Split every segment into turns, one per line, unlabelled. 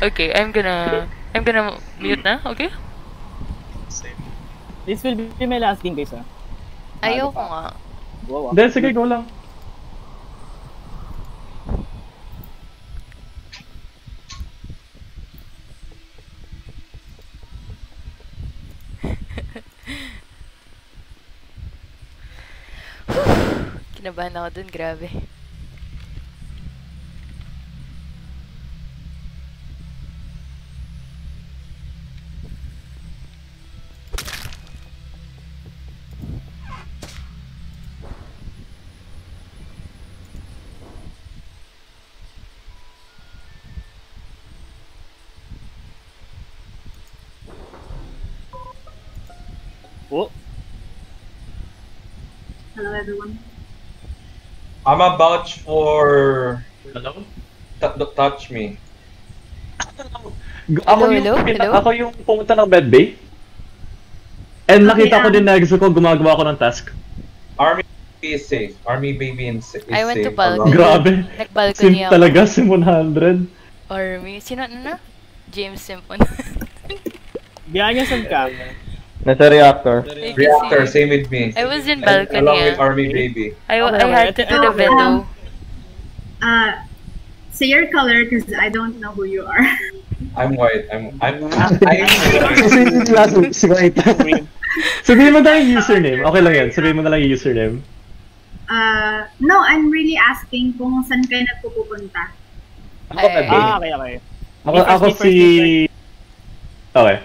Okay, I'm gonna I'm gonna mute na, okay?
Same.
This will be my last game, guys, ah.
Ayoko nga.
Wow, ah.
Then, sige, go lang.
Kinabahan ako dun, grabe.
Oh,
Hello, everyone.
I'm a vouch for
Hello?
t- touch me.
Ako yung,
hello, hello?
ako yung pumunta ng medbay. And nakita
Okay,
ko din na gusto ko gumagawa ko ng task.
Army baby is safe. Army baby is is
I went to
safe.
balcony.
Grabe.
Nag-balcony
Sim
ako.
talaga, sim 100.
Army. Sino ano na? James Simpson.
behind niya saan ka?
Nasa reactor.
Reactor, same with me.
I was in balcony.
along with. Army baby.
I, I had to do the window.
um, Uh, say your color because I don't know who you are.
I'm white. I'm I'm
Kasi
I'm
yung last si White. Sabihin mo na lang yung username. Okay lang yan. Sabihin mo na lang yung username.
Uh, no, I'm really asking kung saan kayo nagpupunta.
Ako
Ay.
medbay.
Ah, okay, okay.
Ako, ako si... Okay.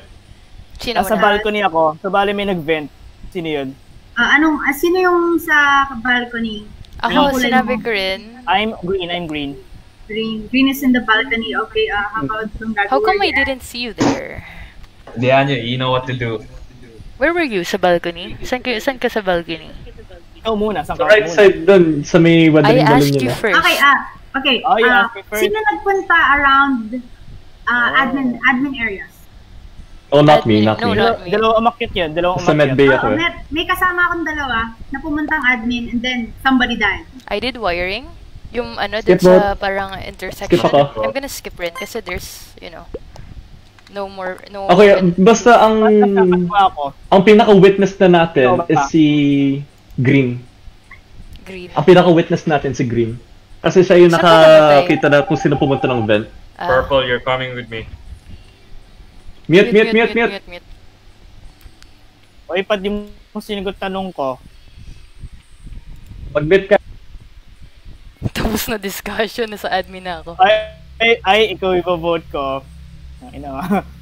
Sino
Nasa
na?
balcony ako. Sa bali may nag-vent. Sino yun?
Uh, anong, ah, sino yung sa balcony?
Ako, sinabi ko rin.
I'm green, I'm green.
Green. Green is in the balcony. Okay, uh, how about from that?
How come I didn't see you there?
Dianya, you know what to do.
Where were you? Sa balcony? Saan ka, saan ka sa balcony?
Ikaw muna, saan
Sa
ka
right
muna?
side dun, sa may
I
wadaling balon
asked you first.
Okay, ah, okay.
Oh, you
ah,
asked me first.
Sino nagpunta around uh,
Oh.
admin admin areas?
Oh, not me, not
no,
me.
not
Dalawa,
me.
dalawa umakyat yan, dalawa
Sa
umakyat.
medbay ako eh.
may, kasama akong dalawa na pumuntang admin and then somebody died.
I did wiring. Yung ano, dun
Skip vote.
sa parang intersection.
Skip ako.
I'm gonna skip rin kasi there's, you know, no more, no
Okay,
more.
basta ang... Ang pinaka-witness na natin is si Green.
green.
Ang pinaka-witness natin si Green. Kasi siya yung nakakita na kung sino pumunta ng vent.
Ah,
Purple, you're coming with me.
Mute, mute, mute, mute.
mute.
O ipat di mo sinigot tanong ko.
Mag-mute ka.
Tapos na discussion, nasa admin na ako.
Ay, ay, ay ikaw ipo-vote ko. Ang ina.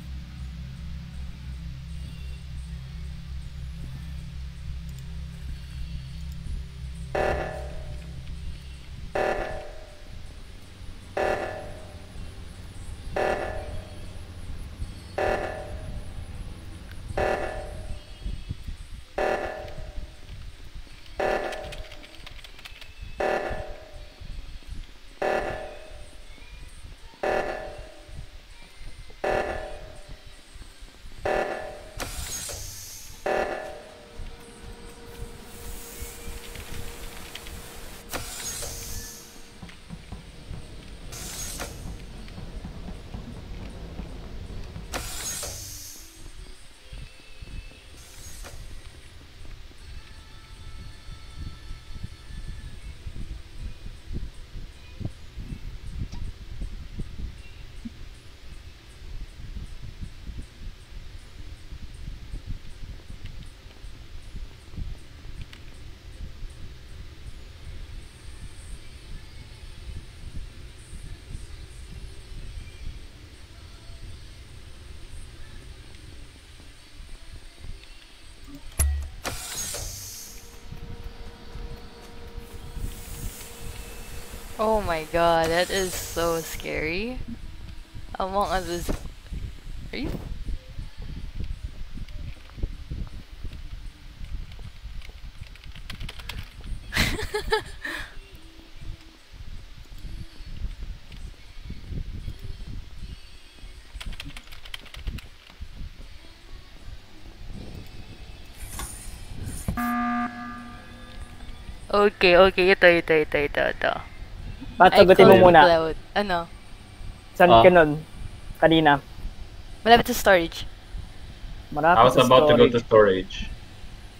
Oh my god, that is so scary. Among Us is... Are you? Okay, okay. Ito, ito, ito, ito, ito.
Pat, sagutin mo muna.
Cloud. Ano?
Saan
Ah.
ka nun? Kanina.
Malapit sa storage.
Marami
I was
sa
about to go
storage.
to storage.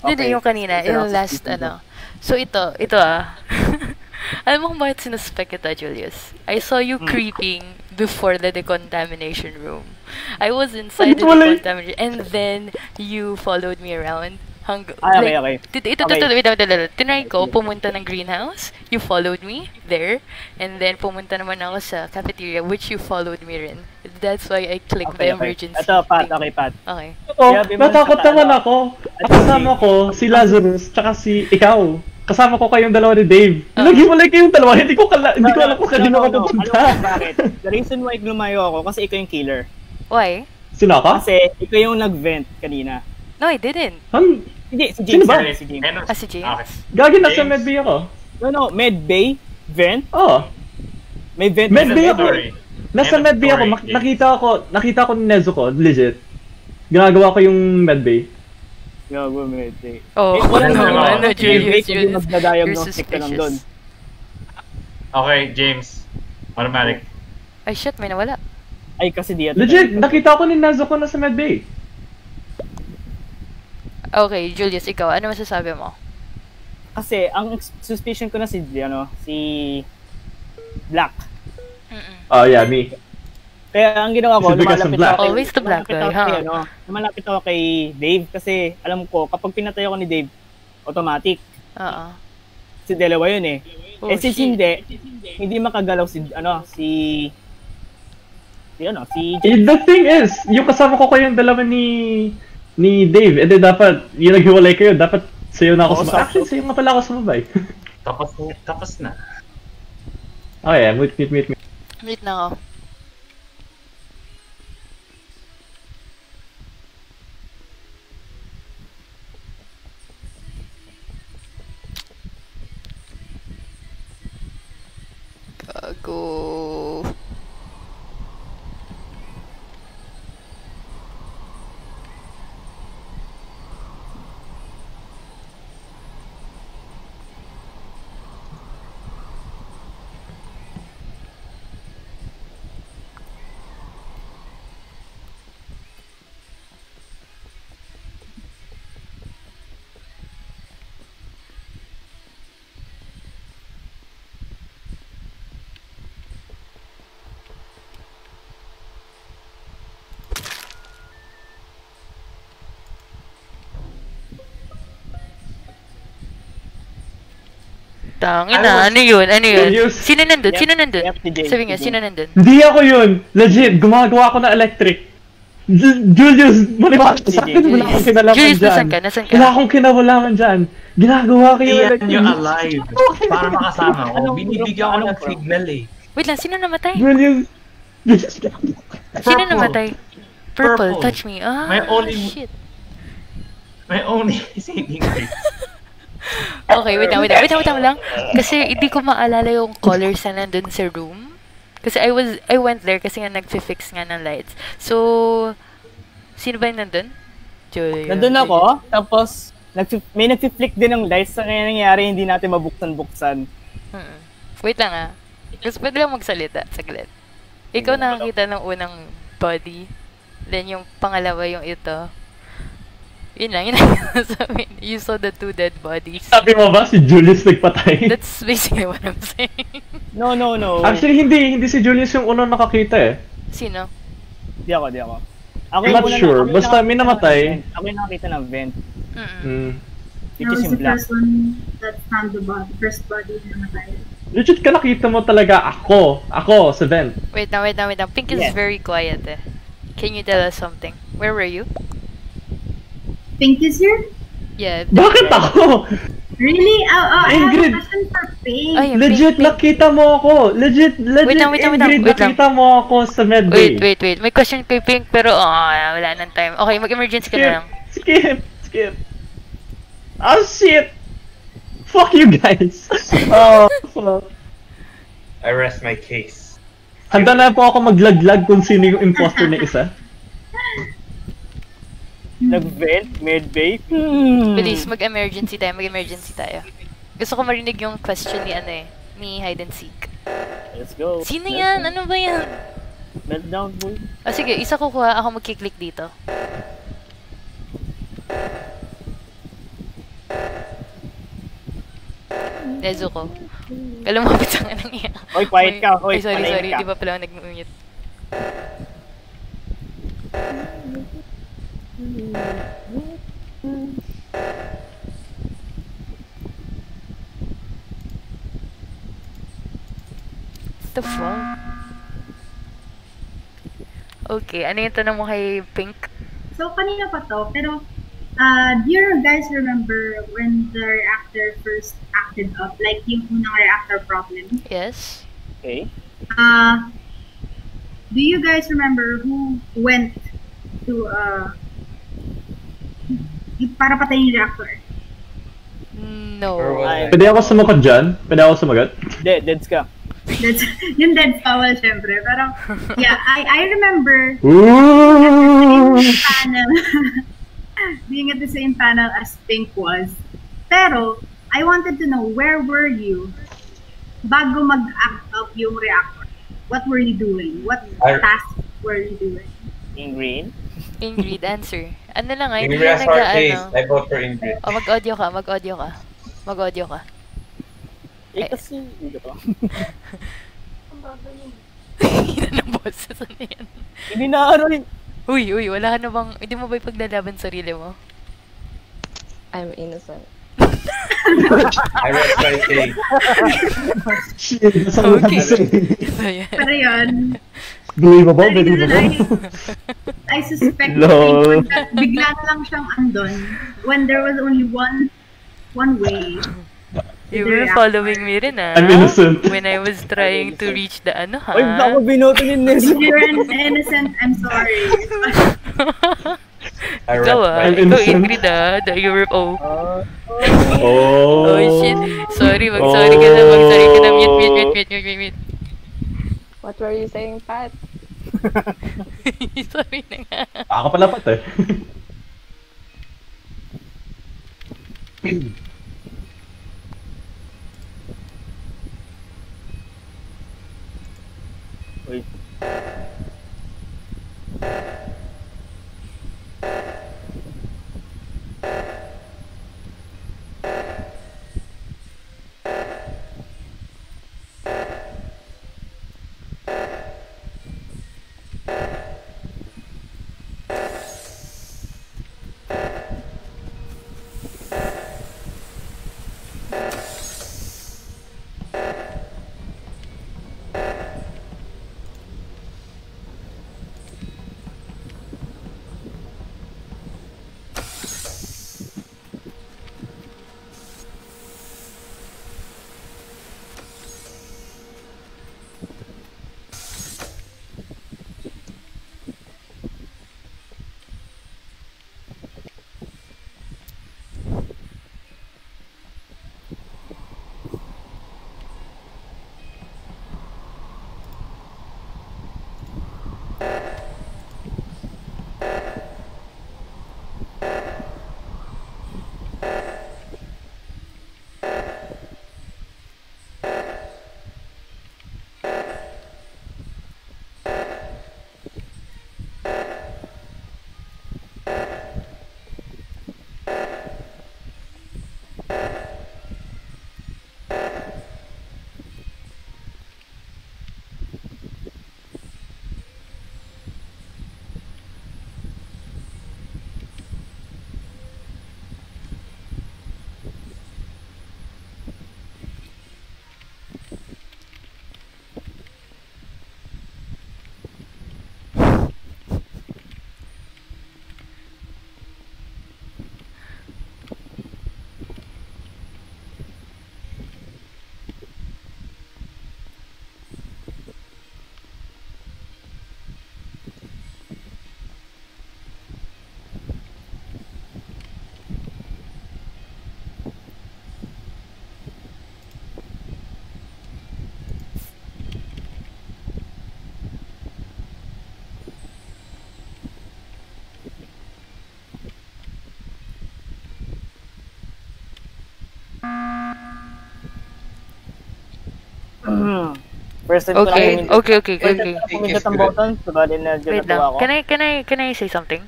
Hindi,
Okay.
yung kanina,
Ito
yung last, ano. So, ito, ito ah. Alam mo kung bakit sinuspect kita, Julius? I saw you
Hmm.
creeping before the decontamination room. I was inside the decontamination, and then you followed me around. Hang
Ay, okay, okay.
Ito, ito,
Okay.
ito, wait, wait. Tinry ko, pumunta ng greenhouse. You followed me there. And then, pumunta naman ako sa cafeteria, which you followed me rin. That's why I clicked
Okay,
the
okay.
emergency
Ito, Pat.
thing.
Okay, Pat.
Okay.
Oh,
mo
natakot
sa
naman ako. At kasama ko, si Lazarus, tsaka si ikaw. Kasama ko kayong dalawa ni Dave.
Ah.
Naghiwalay kayong dalawa, hindi ko kala, hindi ko alam kung kanino
no,
ka
no.
pupunta.
Alam mo bakit? The reason why lumayo ako, kasi ikaw yung killer.
Why?
Sino ka?
Kasi ikaw yung nag-vent kanina.
No, I didn't.
Han,
Hindi, si
Sino
James.
ba?
sorry, Si James.
Ano?
Ah, si James?
Okay.
gagi nasa
James.
medbay ako.
No, no. Med Bay. Vent.
Oo.
May vent.
Med
sa
Bay
vent.
ako. Nasa medbay ako,
James.
nakita ako, nakita ko ni Nezuko, legit. Ginagawa ko yung medbay.
Gago, Med Bay.
Oh,
Eh, wala
ano,
naman.
ano,
Julius. You're
doon.
suspicious.
Okay, James. Automatic.
Ay, shit, may nawala.
Ay, kasi di
Legit, nakita ko ni Nezuko na sa medbay.
Okay, Julius, ikaw, ano masasabi mo?
Kasi, ang suspicion ko na si, ano, si Black.
Mm-mm.
Oh yeah, me.
Kaya ang ginawa ko, lumalapit
Black?
ako kay,
Always the black
lumalapit
guy,
ako kay,
huh?
ano, lumalapit ako kay Dave kasi alam ko, kapag pinatay ako ni Dave, automatic.
Oo.
Si dalawa yun eh.
Oh,
eh
shit.
hindi, hindi makagalaw si, ano, si, si, ano, si,
Eh, the thing is, yung kasama ko kayong dalawa ni ni Dave, edi dapat, yung naghiwalay kayo, dapat sa'yo na ako
Oo,
sumabay. Actually, sa'yo nga pala ako sumabay.
Tapos, tapos na.
oh yeah, meet, meet, meet, meet.
Wait na ako. Gago. Tangin
I
na,
was-
ano yun? Ano yun? Sino nandun?
Yep,
Sino nandun?
yep, James,
Sabi nga,
si
sino nandun?
Hindi ako yun! Legit, gumagawa ako ng electric. Ju- Julius, maniwala ka sa akin, wala akong kinalaman
Julius,
dyan.
nasan ka? Nasan ka?
Wala akong kinalaman dyan. Ginagawa ko yung
Iyan
electric.
nyo alive. Para makasama ko. Binibigyan ko ng signal eh.
Wait lang, sino namatay?
Julius, Julius,
Sino namatay? Purple,
Purple.
touch me. Ah,
My only-
shit.
My only saving grace.
Okay, wait lang, wait lang, wait lang, wait lang lang. Kasi hindi ko maalala yung colors na nandun sa room. Kasi I was, I went there kasi nga nag-fix nga ng lights. So, sino ba yung nandun? Julia.
nandun ako, tapos, nag may nag-flick din ng lights na kaya nangyari hindi natin mabuksan-buksan.
Mm-mm. Wait lang ah. Gusto pwede lang magsalita, saglit. Ikaw nakakita ng unang body. Then yung pangalawa yung ito. Yun lang, yun lang sabi. You saw the two dead bodies.
Sabi mo ba si Julius nagpatay?
That's basically what I'm saying.
No, no, no.
Actually, hindi. Hindi si Julius yung unang nakakita eh.
Sino?
di ako, di ako. Ako
I'm not
na-
sure.
yung
Basta may namatay.
Ako yung nakakita ng vent,
Mm-mm.
Mm.
which is yung
the
black.
first one that found the body, first body na namatay.
Legit ka nakita mo talaga ako. Ako, sa vent.
Wait now, wait now, wait now. Pink is
Yeah.
very quiet eh. Can you tell us something? Where were you?
Pink is here?
Yeah.
Bakit ako?
Really? Oh, oh, I have
Ingrid.
a question for Pink.
Ay,
Legit,
Pink, Pink.
nakita mo ako. Legit, legit,
wait lang, wait lang,
Ingrid,
wait lang.
nakita mo ako sa medbay.
Wait, wait, wait. May question kay Pink pero oh, wala nang time. Okay, mag-emergency ka na lang.
Skip, skip. Oh, shit. Fuck you guys. oh, fuck.
I rest my case.
Handa na po ako maglaglag kung sino yung imposter na isa.
Nag-vent, medbay. Hmm.
Bilis, mag-emergency tayo, mag-emergency tayo. Gusto ko marinig yung question ni ano eh, ni hide and seek.
Let's go.
Sino
Let's
yan?
go.
Ano ba yan?
Meltdown, boy.
Ah, sige, isa kukuha. Ako magkiklik dito. Nezuko. Kalumapit sa nga nang iya.
Oy, quiet ka. Oy,
Ay, sorry, sorry.
ka.
Di ba pala ako nag-mute? The fuck? Okay, ano yung tanong mo kay Pink?
So, kanina pa to, pero uh, do you guys remember when the reactor first acted up? Like, yung unang reactor problem?
Yes?
Okay.
Uh, do you guys remember who went to, uh, yung para patayin yung reactor?
No.
I?
Pwede ako sumagot dyan? Pwede ako sumagot?
De, deads ka.
That's, yung dead foul, syempre. Pero, yeah, I, I remember
Ooh!
same panel, being at the same panel as Pink was. Pero, I wanted to know, where were you bago mag-act up yung reactor? What were you doing? What
I-
task were you doing?
In green.
Ingrid, answer. Ano lang nga, hindi
Ingrid
na
has our
nag
case.
ano.
I vote for Ingrid.
O, mag-audio ka, mag-audio ka. Mag-audio ka.
Eh, kasi, hindi ko.
Hina ng boses. Ano yan?
Hindi na ano rin.
Uy, uy, wala ka na bang, hindi mo ba ipaglalaban sarili mo?
I'm innocent.
I rest my case.
Shit,
Okay.
Pero yun,
Believable, believable.
I, suspect. Pink that bigla na lang siyang andon when there was only one one way.
You were following me rin ah.
I'm innocent.
When I was trying to reach the ano ha.
Oy, baka binoto ni Nes.
If you're an innocent, I'm sorry.
Ikaw ah. Ikaw
innocent.
Ingrid ah. The Europe oh.
Oh.
Oh shit. Sorry, mag-sorry ka na. Mag-sorry ka na. Mute, mute, mute, mute, mute, mute.
What were you saying, Pat?
Sorry na nga.
Ako pala pat eh.
Mm. Okay. ko
okay,
okay,
okay, okay.
First time ko button, diba din na
Wait lang.
Ako.
Can I, can I, can I say something?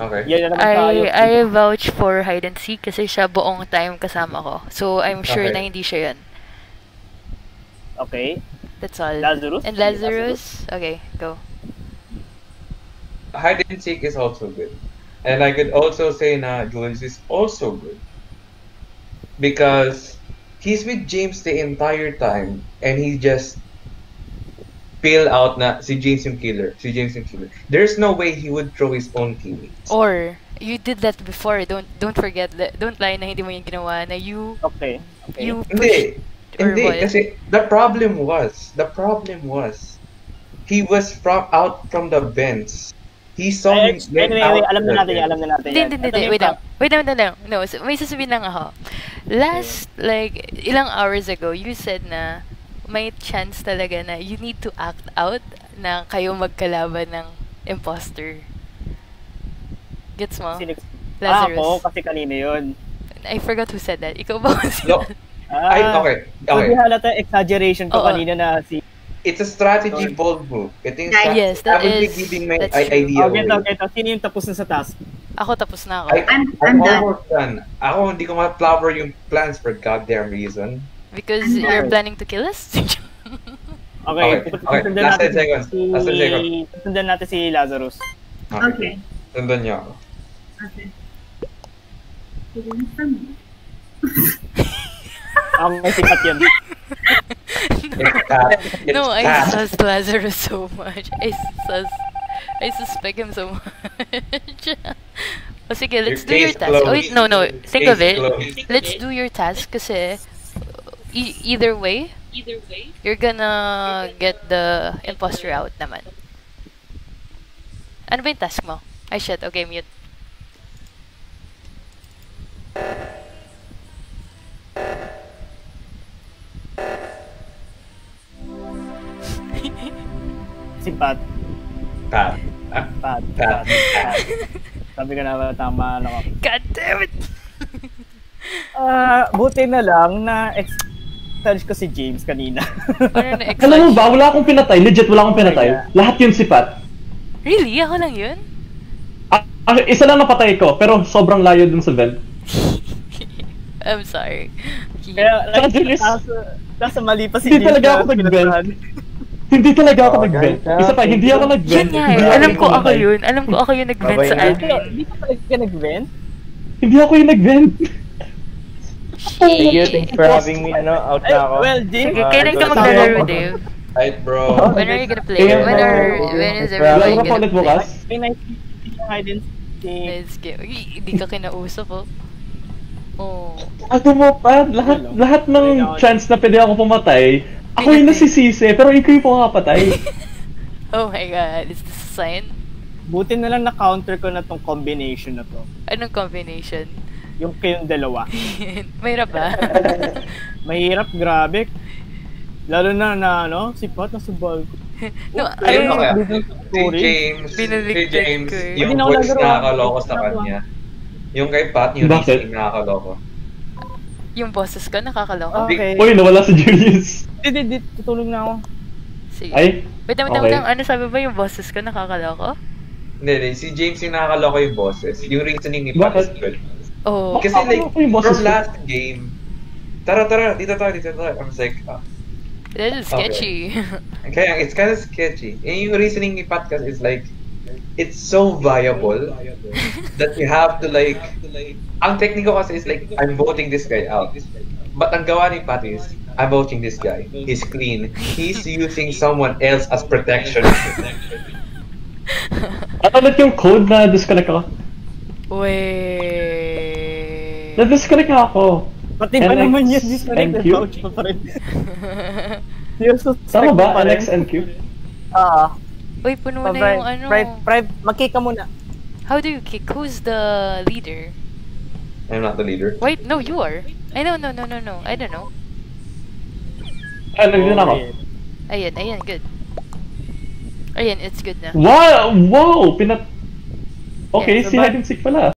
Okay.
Yeah,
I, I vouch for hide and seek kasi siya buong time kasama ko. So, I'm sure
okay.
na hindi siya yun.
Okay.
That's all.
Lazarus?
And Lazarus? Lazarus? Okay, go.
Hide and seek is also good. And I could also say na Julius is also good. Because he's with James the entire time and he just feel out na si James yung killer. Si James yung killer. There's no way he would throw his own teammates.
Or, you did that before. Don't don't forget that. Don't lie na hindi mo yung ginawa na you
Okay. Okay.
you
Hindi.
pushed
Hindi.
what?
Kasi the problem was, the problem was, he was from out from the vents. He saw
Ay,
him get
anyway,
out
anyway, alam na natin yan, alam na natin
Hindi,
yan.
hindi, hindi. Wait lang. Wait lang, wait lang. No, s- may sasabihin lang ako. Last, like, ilang hours ago, you said na may chance talaga na you need to act out na kayo magkalaban ng imposter. Gets mo?
Ah,
Lazarus.
ako, kasi kanina yun.
I forgot who said that. Ikaw ba?
No.
Ah,
I, okay.
So,
Okay.
di halata exaggeration ko
Oo.
kanina na si...
It's a strategy bold move. Ito yung
Guys,
strat-
Yes,
I
that
will be
is-
giving my
that's
i-
true.
idea
geto,
away.
geto. Sino yung tapos na sa task?
Ako tapos na ako.
I,
I'm-
I'm,
I'm done.
almost done. Ako hindi ko ma-flower yung plans for goddamn reason.
Because
I'm
you're
done.
planning to kill us?
Okay,
Okay, okay. Last
natin
10 seconds.
Si...
Last 10 seconds.
Susundan natin si Lazarus.
Okay.
Sundan niyo ako.
Okay. Feeling for me.
Ang may sikat yun.
It's
no, I sus Lazarus so much. I sus I suspect him so much. o sige, let's do your task. Oh, wait, no, no. Think of it.
closed.
Let's do your task kasi eh, e- either way, you're gonna get the imposter out naman. Ano ba yung task mo? Ay, shit. Okay, mute.
Si Pat.
Pat. Ah,
Pat.
Pat.
Pat. Sabi ko na ba, tama na ako.
God damn it!
Ah, buti na lang na ex search ko si James kanina.
Ano na
Alam mo ba, wala akong pinatay. Legit, wala akong pinatay.
Yeah.
Lahat yun si Pat.
Really? Ako lang yun?
Ah, ah, isa lang napatay ko, pero sobrang layo dun sa vent.
I'm sorry.
Kaya, like, nasa, nasa mali pa si
hindi talaga ako nag-vent.
pinuntahan.
Hindi talaga ako
Oh,
nag-vent. Isa pa, hindi ako nag-vent.
Yun nga eh. Alam ko ako yun. Alam ko ako yung nag-vent sa admin.
hindi pa talaga ka nag-vent?
Hindi ako yung nag-vent.
Thank you, thanks for having me, ano, out na ako.
well, James,
Sige, kailan ka maglalaro. Dave?
Right, bro.
When are you gonna play? When are when is everybody
ka
gonna
ulit
play?
bukas?
may yung hide and seek.
Let's go. Hindi ka kinausap oh. Oh.
Ano mo pa, lahat, lahat ng chance na pwede ako pumatay, ako yung nasisisi, pero ikaw yung pumapatay.
Oh my god, is this a sign?
Buti na lang na-counter ko na tong combination na to.
Anong combination?
Yung kayong dalawa.
Mahirap ba?
Mahirap, grabe. Lalo na na, ano, si Pat nasa balko.
no,
Ayun
ay,
na kaya. Si. James, si James,
ko eh.
yung
na
voice
nagaro.
nakakaloko sa kanya. Yung kay Pat, yung
Bakit?
reasoning nakakaloko.
yung bosses ko nakakaloka.
Okay.
Uy, nawala si Julius.
Hindi, hindi, tutulog na ako.
Sige.
Ay,
Wait, wait,
okay.
wait. Ano sabi ba yung bosses ko nakakaloka?
Hindi, hindi. Si James yung nakakaloko yung bosses. Yung reasoning ni Pat is good.
Oh.
Kasi
Ako
like,
boses
from
ko.
last game, tara, tara, dito tayo, dito tayo. I was like, ah,
That is sketchy.
kaya it's kind of sketchy. Eh, yung reasoning ni Pat kasi is like, it's so viable that you have to like, ang technique ko kasi is like, I'm voting this guy out. But ang gawa ni Pat is, I'm voting this guy. He's clean. He's using someone else as protection.
ano ulit yung code na disconnect ako?
Wait.
Na-disconnect nga ako.
Pati ba naman yun, disconnected
NQ?
pouch pa pa rin.
Tama ba?
pa.
NX and Q?
Ah,
Uy, puno na yung ano.
private, private, mag-kick ka muna.
How do you kick? Who's the leader?
I'm not the leader.
Wait, no, you are. I no, no, no, no, no. I don't know.
Ah, nandun ako.
Ayan, ayan, good. Ayan, it's good na.
Wow! Wow! Pinat... Okay,
Yeah,
si
so
hide and seek pala.